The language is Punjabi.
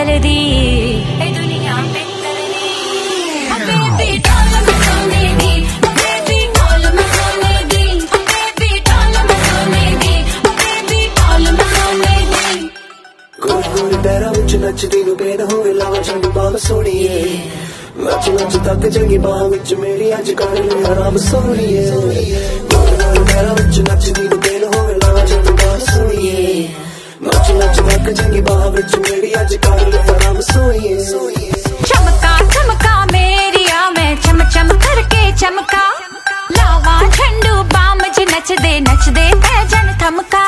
ਪਿੱਤਲ ਵਿੱਚ ਨੱਚਦੀ ਨੂੰ ਹੋਵੇ ਲਾਵਾਂ ਚੰਡ ਬਾਗ ਸੋਣੀਏ ਨੱਚ ਨੱਚ ਤੱਕ ਚੰਗੀ ਬਾਹ ਵਿੱਚ ਮੇਰੀ ਅੱਜ ਕਰ ਲੈ ਆਰਾਮ ਸੋਣੀਏ ਵਿੱਚ ਮੇਰੀ ਅੱਜ ਕਰ ਲੈ ਆਰਾਮ ਸੋਈਏ ਚਮਕਾ ਚਮਕਾ ਮੇਰੀਆ ਮੈਂ ਚਮ ਚਮ ਕਰਕੇ ਚਮਕਾ ਲਾਵਾ ਠੰਡੂ ਬਾਮ ਜੀ ਨੱਚਦੇ ਨੱਚਦੇ ਤੇ ਜਨ ਥਮਕਾ